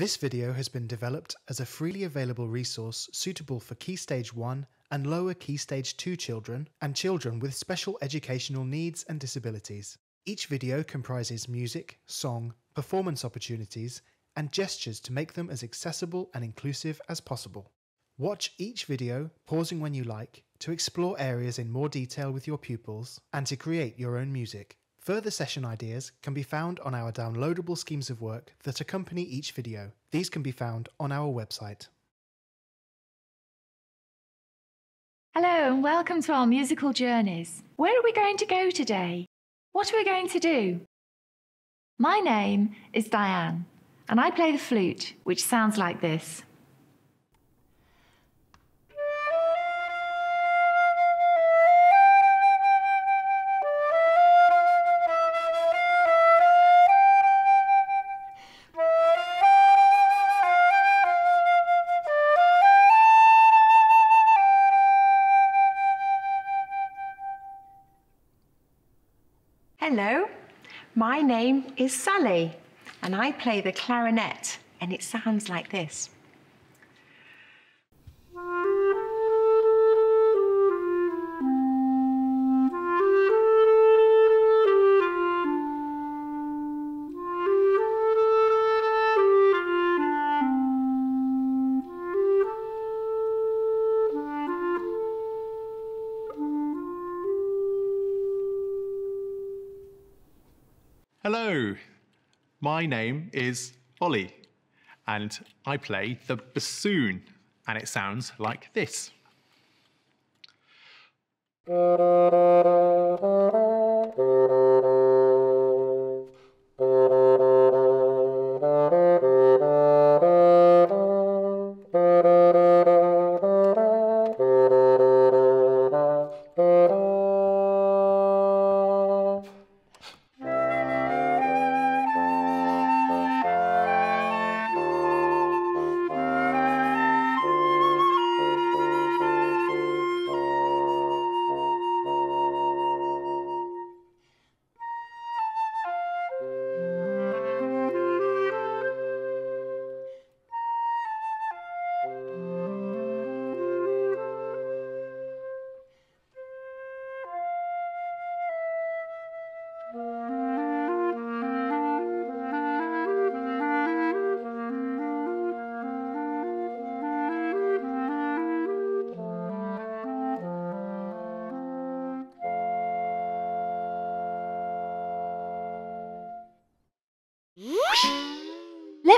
This video has been developed as a freely available resource suitable for Key Stage 1 and lower Key Stage 2 children and children with special educational needs and disabilities. Each video comprises music, song, performance opportunities, and gestures to make them as accessible and inclusive as possible. Watch each video, pausing when you like, to explore areas in more detail with your pupils and to create your own music. Further session ideas can be found on our downloadable schemes of work that accompany each video. These can be found on our website. Hello and welcome to our musical journeys. Where are we going to go today? What are we going to do? My name is Diane and I play the flute, which sounds like this. Hello, my name is Sally and I play the clarinet and it sounds like this. Hello, my name is Ollie, and I play the bassoon, and it sounds like this.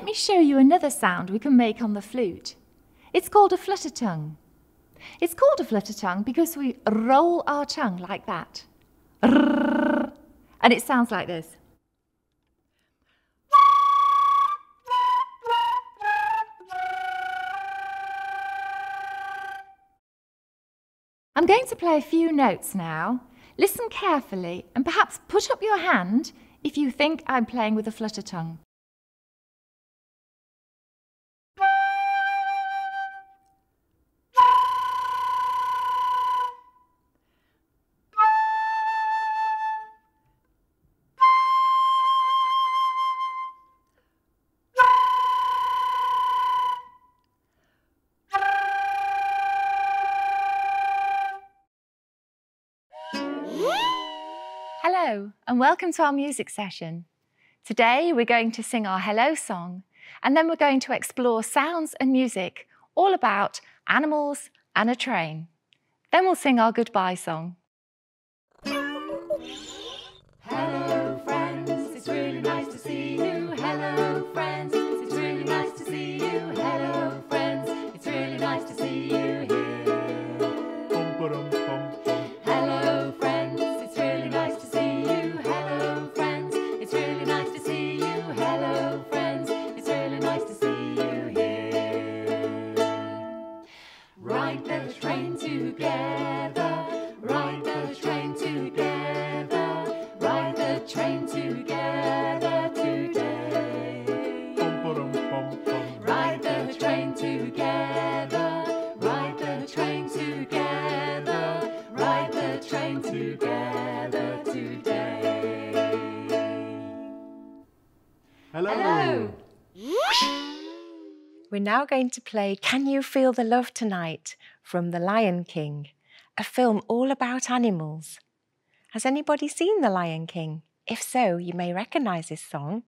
Let me show you another sound we can make on the flute. It's called a flutter tongue. It's called a flutter tongue because we roll our tongue like that. And it sounds like this. I'm going to play a few notes now. Listen carefully and perhaps put up your hand if you think I'm playing with a flutter tongue. Hello, and welcome to our music session. Today we're going to sing our hello song, and then we're going to explore sounds and music all about animals and a train. Then we'll sing our goodbye song. We're now going to play Can You Feel the Love Tonight from The Lion King, a film all about animals. Has anybody seen The Lion King? If so, you may recognise this song.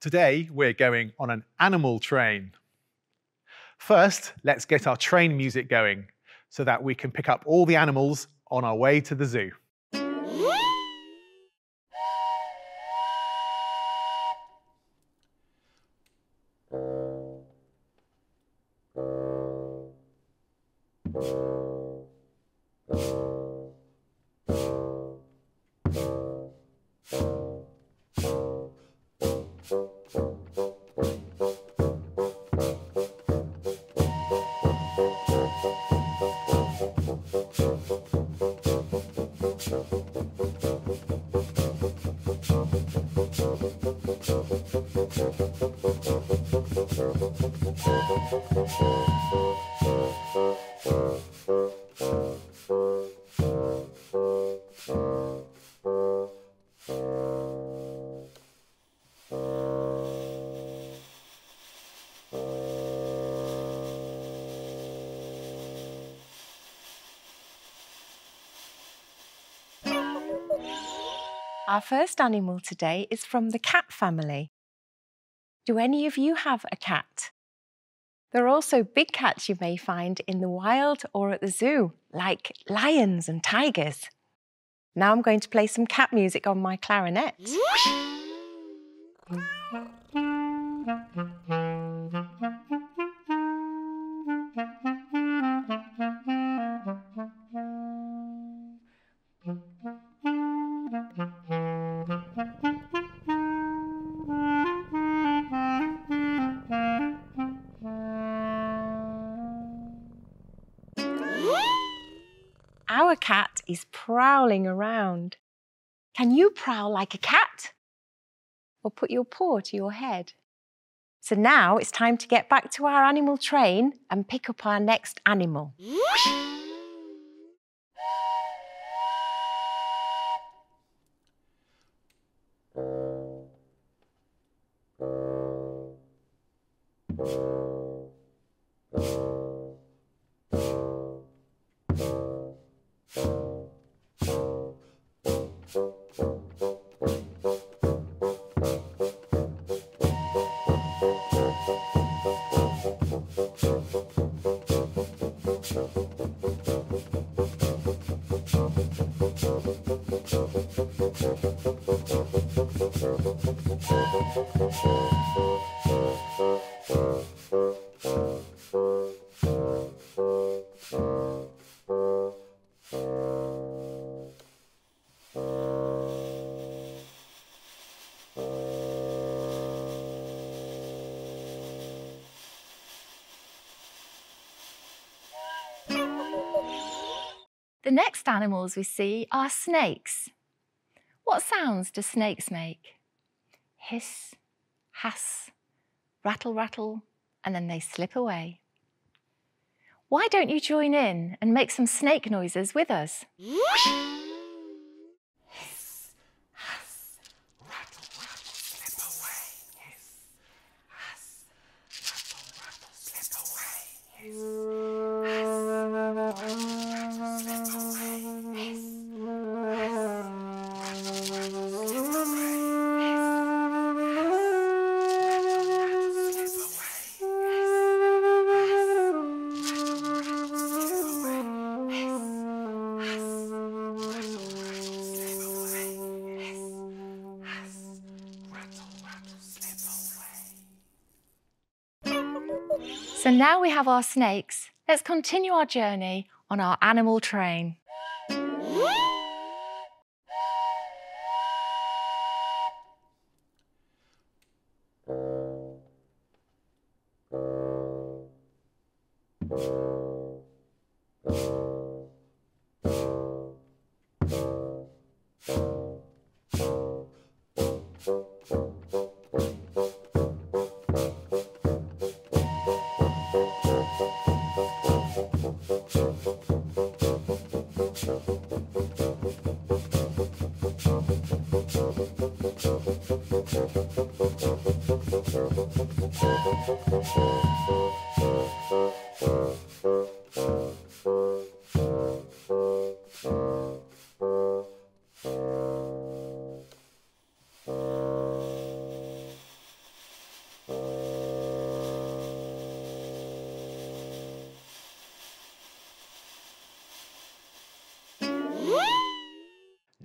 Today, we're going on an animal train. First, let's get our train music going so that we can pick up all the animals on our way to the zoo. Our first animal today is from the cat family. Do any of you have a cat? There are also big cats you may find in the wild or at the zoo, like lions and tigers. Now I'm going to play some cat music on my clarinet. prowling around. Can you prowl like a cat? Or put your paw to your head? So now it's time to get back to our animal train and pick up our next animal. Thank you. The next animals we see are snakes. What sounds do snakes make? Hiss, hass, rattle, rattle, and then they slip away. Why don't you join in and make some snake noises with us? So now we have our snakes. Let's continue our journey on our animal train.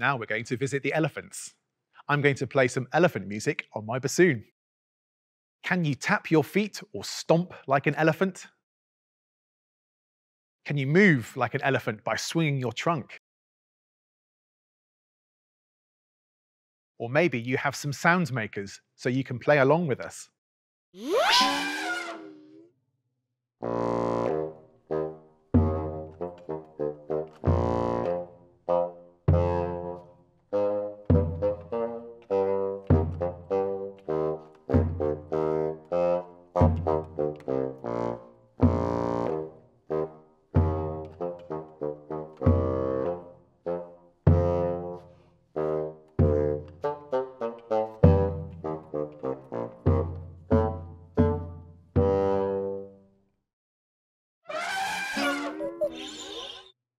Now we're going to visit the elephants. I'm going to play some elephant music on my bassoon. Can you tap your feet or stomp like an elephant? Can you move like an elephant by swinging your trunk? Or maybe you have some sound makers so you can play along with us.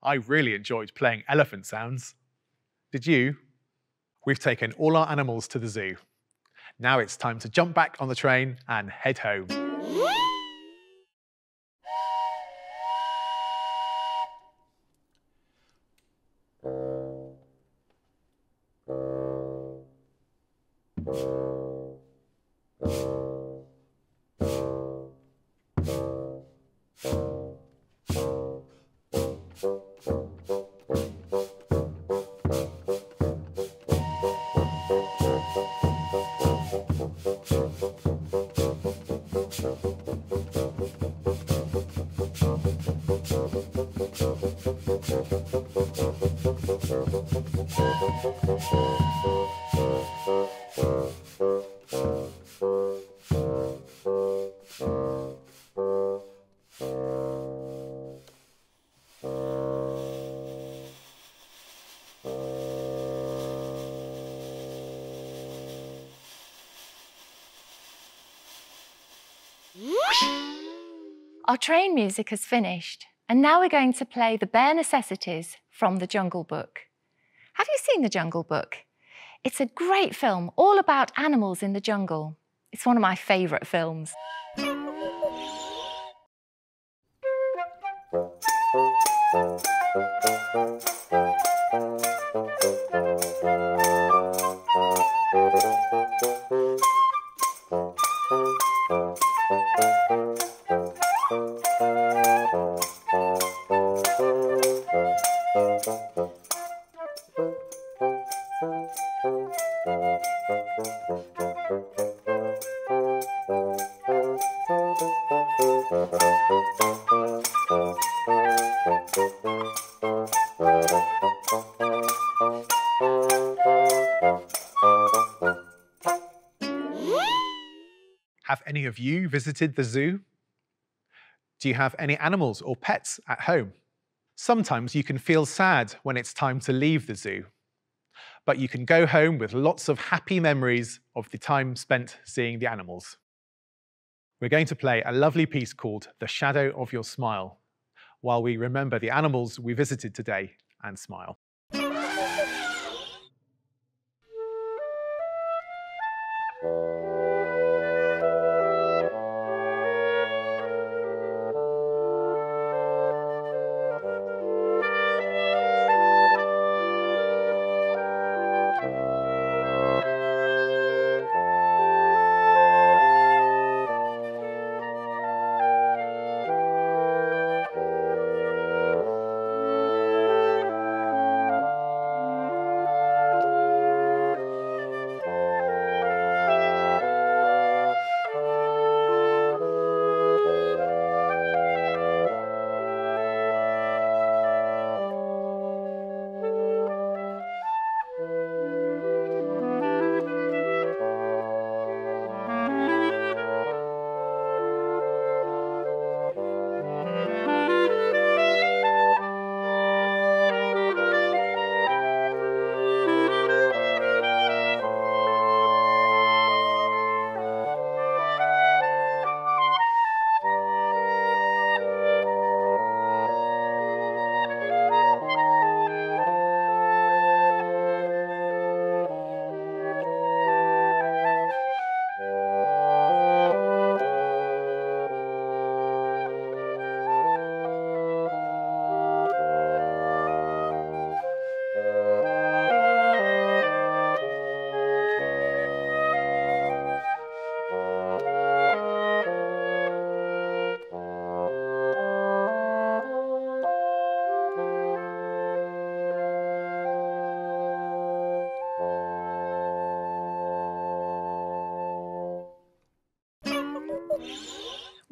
I really enjoyed playing elephant sounds. Did you? We've taken all our animals to the zoo. Now it's time to jump back on the train and head home. Our train music has finished, and now we're going to play The Bare Necessities from The Jungle Book. Have you seen The Jungle Book? It's a great film all about animals in the jungle. It's one of my favourite films. Have any of you visited the zoo? Do you have any animals or pets at home? Sometimes you can feel sad when it's time to leave the zoo, but you can go home with lots of happy memories of the time spent seeing the animals. We're going to play a lovely piece called The Shadow of Your Smile while we remember the animals we visited today and smile.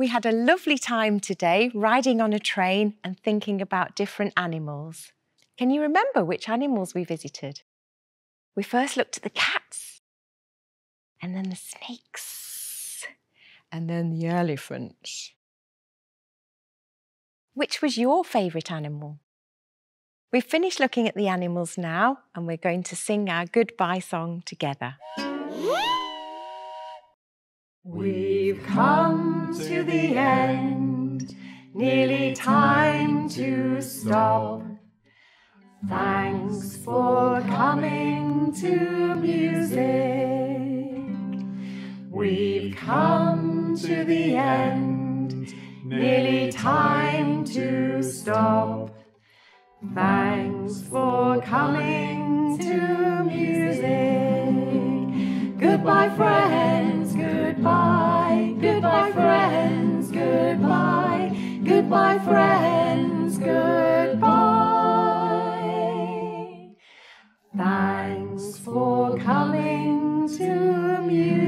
We had a lovely time today riding on a train and thinking about different animals. Can you remember which animals we visited? We first looked at the cats, and then the snakes, and then the elephants. Which was your favourite animal? We've finished looking at the animals now, and we're going to sing our goodbye song together. We've come to the end, nearly time to stop. Thanks for coming to music. We've come to the end, nearly time to stop. Thanks for coming to music. Goodbye, friends, goodbye, goodbye, friends, goodbye, goodbye, friends, goodbye. Thanks for coming to music.